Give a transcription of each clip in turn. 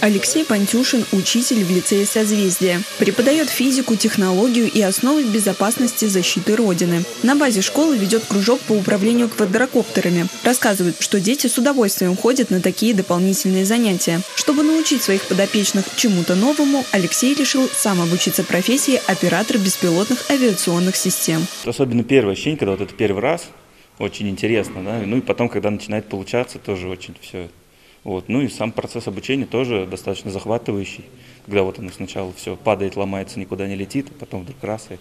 Алексей Пантюшин – учитель в лицее «Созвездие». Преподает физику, технологию и основы безопасности защиты Родины. На базе школы ведет кружок по управлению квадрокоптерами. Рассказывает, что дети с удовольствием ходят на такие дополнительные занятия. Чтобы научить своих подопечных чему-то новому, Алексей решил сам обучиться профессии оператор беспилотных авиационных систем. Особенно первое ощущение, когда вот это первый раз, очень интересно, да, ну и потом, когда начинает получаться, тоже очень все вот. Ну и сам процесс обучения тоже достаточно захватывающий, когда вот оно сначала все падает, ломается, никуда не летит, а потом вдруг раз и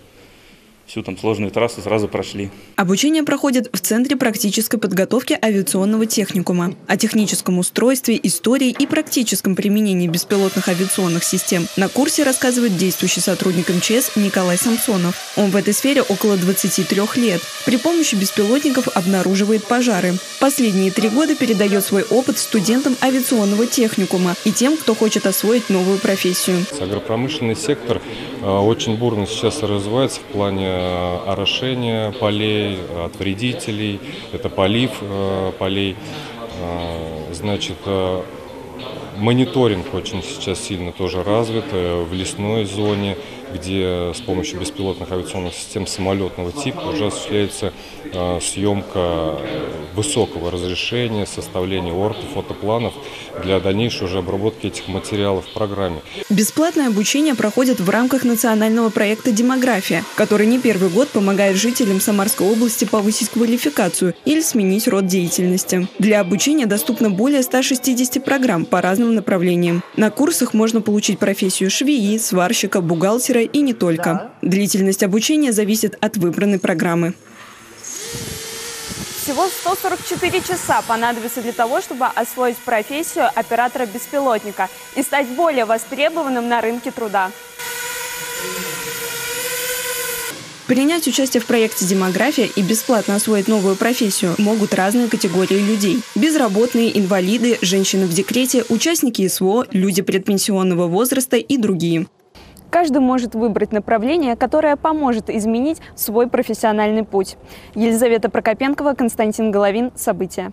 всю там сложную трассу сразу прошли. Обучение проходит в Центре практической подготовки авиационного техникума. О техническом устройстве, истории и практическом применении беспилотных авиационных систем на курсе рассказывает действующий сотрудник МЧС Николай Самсонов. Он в этой сфере около 23 лет. При помощи беспилотников обнаруживает пожары. Последние три года передает свой опыт студентам авиационного техникума и тем, кто хочет освоить новую профессию. Агропромышленный сектор э, очень бурно сейчас развивается в плане Э, орошение полей от вредителей, это полив э, полей. Э, значит, мониторинг очень сейчас сильно тоже развит в лесной зоне где с помощью беспилотных авиационных систем самолетного типа уже осуществляется э, съемка высокого разрешения, составление ортов, фотопланов для дальнейшей уже обработки этих материалов в программе. Бесплатное обучение проходит в рамках национального проекта «Демография», который не первый год помогает жителям Самарской области повысить квалификацию или сменить род деятельности. Для обучения доступно более 160 программ по разным направлениям. На курсах можно получить профессию швеи, сварщика, бухгалтера, компьютера и не только. Длительность обучения зависит от выбранной программы. Всего 144 часа понадобится для того, чтобы освоить профессию оператора беспилотника и стать более востребованным на рынке труда. Принять участие в проекте «Демография» и бесплатно освоить новую профессию могут разные категории людей. Безработные, инвалиды, женщины в декрете, участники СВО, люди предпенсионного возраста и другие. Каждый может выбрать направление, которое поможет изменить свой профессиональный путь. Елизавета Прокопенкова, Константин Головин. События.